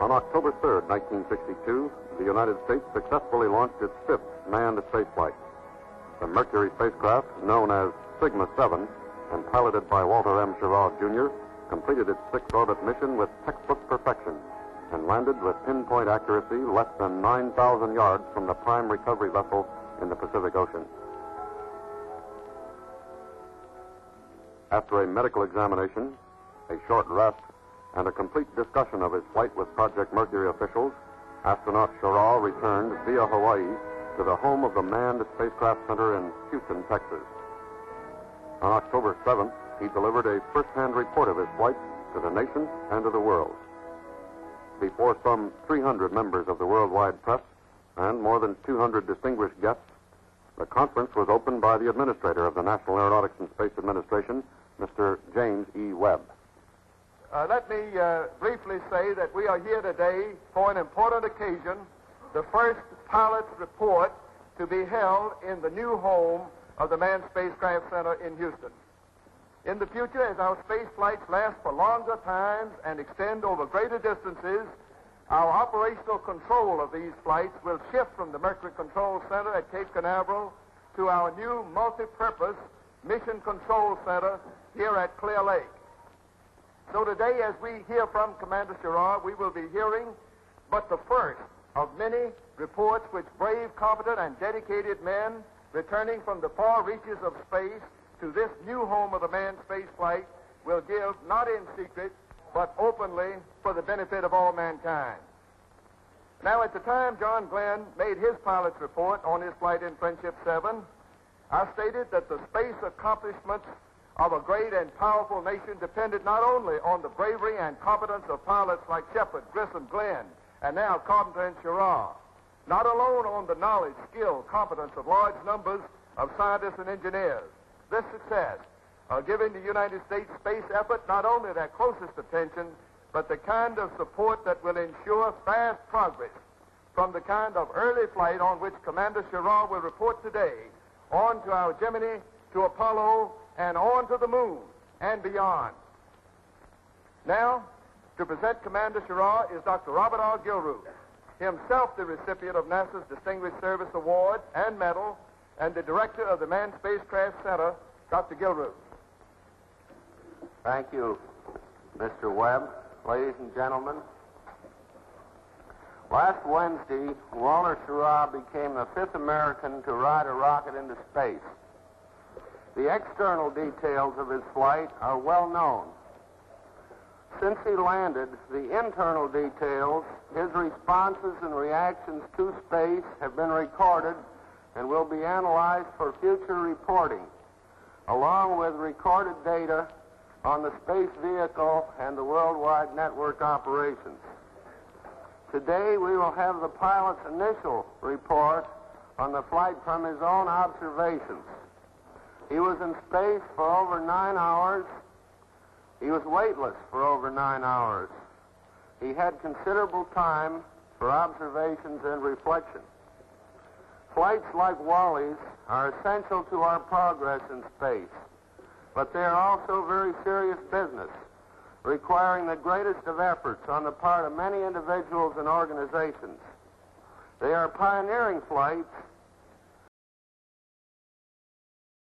On October 3rd, 1962, the United States successfully launched its fifth manned spaceflight. The Mercury spacecraft, known as Sigma 7 and piloted by Walter M. Schirra, Jr., completed its six orbit mission with textbook perfection and landed with pinpoint accuracy less than 9,000 yards from the prime recovery vessel in the Pacific Ocean. After a medical examination, a short rest, and a complete discussion of his flight with Project Mercury officials, astronaut Schirra returned via Hawaii to the home of the Manned Spacecraft Center in Houston, Texas. On October 7th, he delivered a first-hand report of his flight to the nation and to the world. Before some 300 members of the worldwide press and more than 200 distinguished guests, the conference was opened by the administrator of the National Aeronautics and Space Administration, Mr. James E. Webb. Uh, let me uh, briefly say that we are here today for an important occasion, the first pilot's report to be held in the new home of the Manned Spacecraft Center in Houston. In the future, as our space flights last for longer times and extend over greater distances, our operational control of these flights will shift from the Mercury Control Center at Cape Canaveral to our new multi-purpose Mission Control Center here at Clear Lake. So today, as we hear from Commander Schirra, we will be hearing but the first of many reports which brave, competent, and dedicated men returning from the far reaches of space to this new home of the manned space flight will give, not in secret, but openly for the benefit of all mankind. Now, at the time John Glenn made his pilot's report on his flight in Friendship 7, I stated that the space accomplishments of a great and powerful nation depended not only on the bravery and competence of pilots like Shepard, Grissom, Glenn, and now Carpenter and Schirra, not alone on the knowledge, skill, competence of large numbers of scientists and engineers. This success uh, giving the United States space effort not only their closest attention, but the kind of support that will ensure fast progress from the kind of early flight on which Commander Schirra will report today on to our Gemini, to Apollo, and on to the moon and beyond. Now, to present Commander Schirra is Dr. Robert R. Gilruth, himself the recipient of NASA's Distinguished Service Award and Medal, and the director of the Manned Spacecraft Center, Dr. Gilruth. Thank you, Mr. Webb. Ladies and gentlemen, last Wednesday, Walter Schirra became the fifth American to ride a rocket into space. The external details of his flight are well known. Since he landed, the internal details, his responses and reactions to space have been recorded and will be analyzed for future reporting, along with recorded data on the space vehicle and the worldwide network operations. Today, we will have the pilot's initial report on the flight from his own observations. He was in space for over nine hours. He was weightless for over nine hours. He had considerable time for observations and reflection. Flights like Wally's are essential to our progress in space, but they are also very serious business, requiring the greatest of efforts on the part of many individuals and organizations. They are pioneering flights